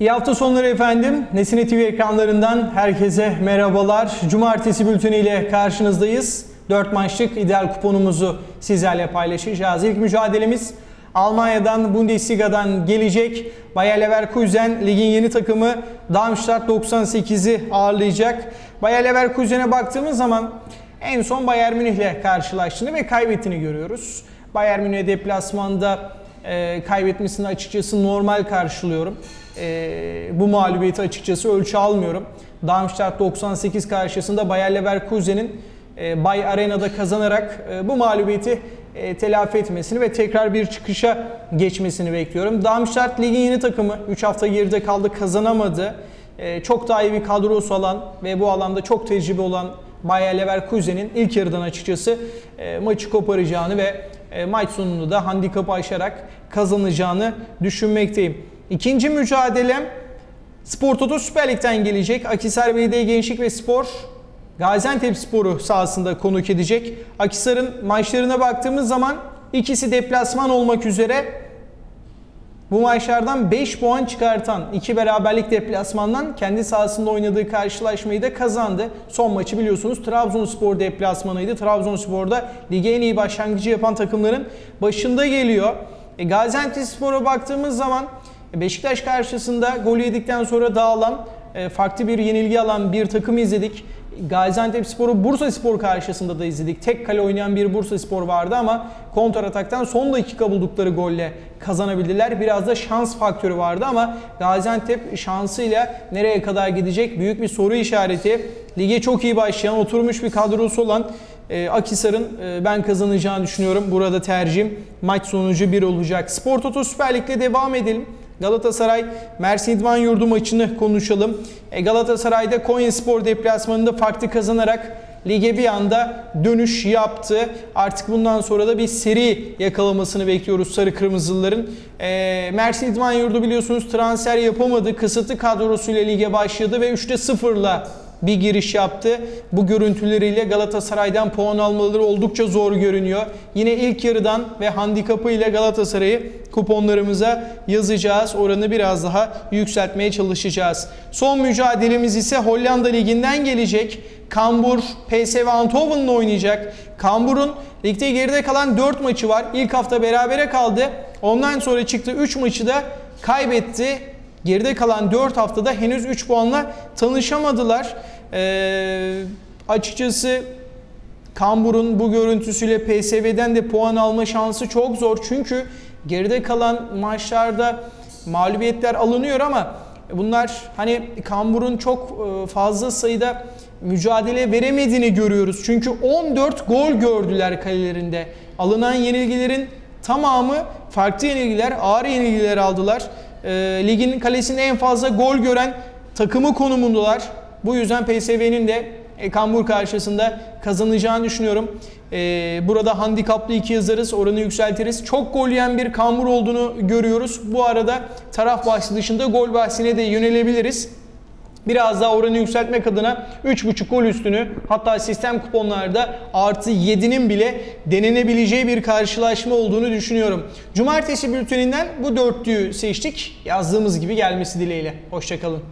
İyi hafta sonları efendim. Nesine TV ekranlarından herkese merhabalar. Cumartesi bülteniyle karşınızdayız. 4 maçlık ideal kuponumuzu sizlerle paylaşacağız. İlk mücadelemiz Almanya'dan, Bundesliga'dan gelecek. Bayer Leverkusen ligin yeni takımı Darmstadt 98'i ağırlayacak. Bayer Leverkusen'e baktığımız zaman en son Bayern Münih'le karşılaştığını ve kaybettiğini görüyoruz. Bayern Münih deplasmanda e, kaybetmesini açıkçası normal karşılıyorum. E, bu mağlubiyeti açıkçası ölçü almıyorum. Darmstadt 98 karşısında Bayer Leverkusen'in e, Bay Arena'da kazanarak e, bu mağlubiyeti e, telafi etmesini ve tekrar bir çıkışa geçmesini bekliyorum. Darmstadt ligin yeni takımı 3 hafta geride kaldı kazanamadı. E, çok daha iyi bir kadrosu olan ve bu alanda çok tecrübe olan Bayer Leverkusen'in ilk yarıdan açıkçası e, maçı koparacağını ve maç sonunda da handikapı aşarak kazanacağını düşünmekteyim. İkinci mücadelem Spor Toto Süper Lig'den gelecek. Akisar Belediye Gençlik ve Spor Gaziantep Sporu sahasında konuk edecek. Akisar'ın maçlarına baktığımız zaman ikisi deplasman olmak üzere bu maçlardan 5 puan çıkartan iki beraberlik deplasmandan kendi sahasında oynadığı karşılaşmayı da kazandı. Son maçı biliyorsunuz Trabzonspor deplasmanıydı. Trabzonspor'da lige en iyi başlangıcı yapan takımların başında geliyor. E, Gaziantep Spor'a baktığımız zaman Beşiktaş karşısında gol yedikten sonra dağılan farklı bir yenilgi alan bir takım izledik. Gaziantep Spor'u Bursa Spor karşısında da izledik. Tek kale oynayan bir Bursa Spor vardı ama kontrataktan son dakika buldukları golle kazanabildiler. Biraz da şans faktörü vardı ama Gaziantep şansıyla nereye kadar gidecek büyük bir soru işareti. Lige çok iyi başlayan, oturmuş bir kadrosu olan e, Akisar'ın e, ben kazanacağını düşünüyorum. Burada tercihim maç sonucu 1 olacak. Spor Toto Süper Lig'de devam edelim. Galatasaray Mersin İdman Yurdu maçını konuşalım. E, Galatasaray'da Konyaspor deplasmanında farklı kazanarak lige bir anda dönüş yaptı. Artık bundan sonra da bir seri yakalamasını bekliyoruz sarı kırmızılıların. E, Mersin İdman Yurdu biliyorsunuz transfer yapamadı. Kısıtlı kadrosuyla lige başladı ve 3'te 0'la bir giriş yaptı. Bu görüntüleriyle Galatasaray'dan puan almaları oldukça zor görünüyor. Yine ilk yarıdan ve handikapı ile Galatasaray'ı kuponlarımıza yazacağız. Oranı biraz daha yükseltmeye çalışacağız. Son mücadelemiz ise Hollanda Ligi'nden gelecek. Kambur PSV Eindhoven'la oynayacak. Kambur'un ligde geride kalan 4 maçı var. İlk hafta berabere kaldı. Ondan sonra çıktı 3 maçı da kaybetti. Geride kalan 4 haftada henüz 3 puanla tanışamadılar. Ee, açıkçası Kambur'un bu görüntüsüyle PSV'den de puan alma şansı çok zor. Çünkü geride kalan maçlarda mağlubiyetler alınıyor ama bunlar hani Kambur'un çok e, fazla sayıda mücadele veremediğini görüyoruz. Çünkü 14 gol gördüler kalelerinde. Alınan yenilgilerin tamamı farklı yenilgiler, ağır yenilgiler aldılar e, ligin kalesinde en fazla gol gören takımı konumundalar. Bu yüzden PSV'nin de e, Kambur karşısında kazanacağını düşünüyorum. E, burada handikaplı iki yazarız, oranı yükseltiriz. Çok gol yiyen bir Kambur olduğunu görüyoruz. Bu arada taraf bahsi dışında gol bahsine de yönelebiliriz. Biraz daha oranı yükseltmek adına 3.5 gol üstünü hatta sistem kuponlarda artı 7'nin bile denenebileceği bir karşılaşma olduğunu düşünüyorum. Cumartesi bülteninden bu dörtlüyü seçtik. Yazdığımız gibi gelmesi dileğiyle. Hoşçakalın.